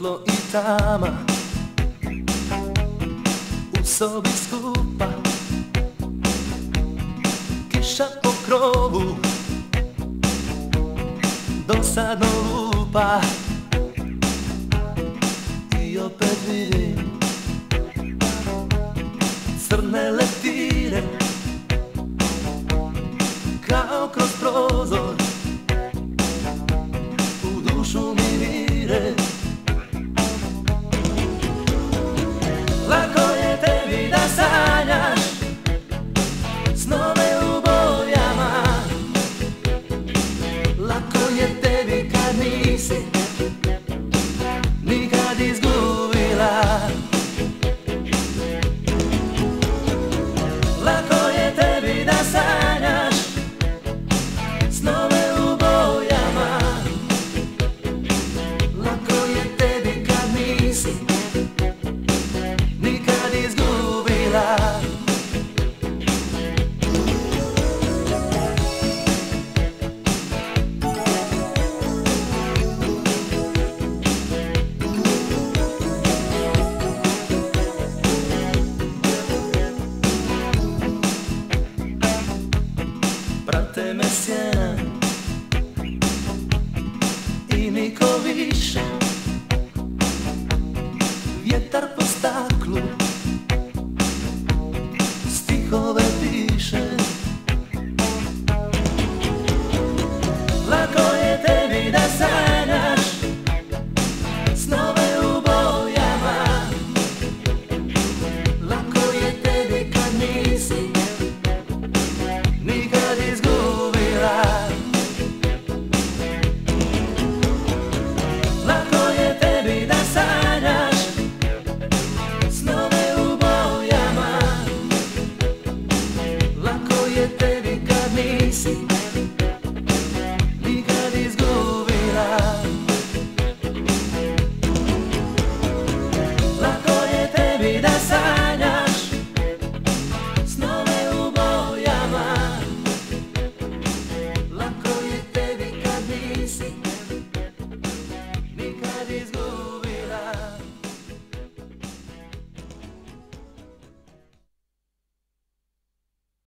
svjetlo i tama. U sobi skupa. Kiša po krovu. Dosadno lupa. I opet vidim Ветер пустаклу neke te nisi. Nikad izgubila. Lako je tebi da sanjaš u Lako je tebi kad nisi.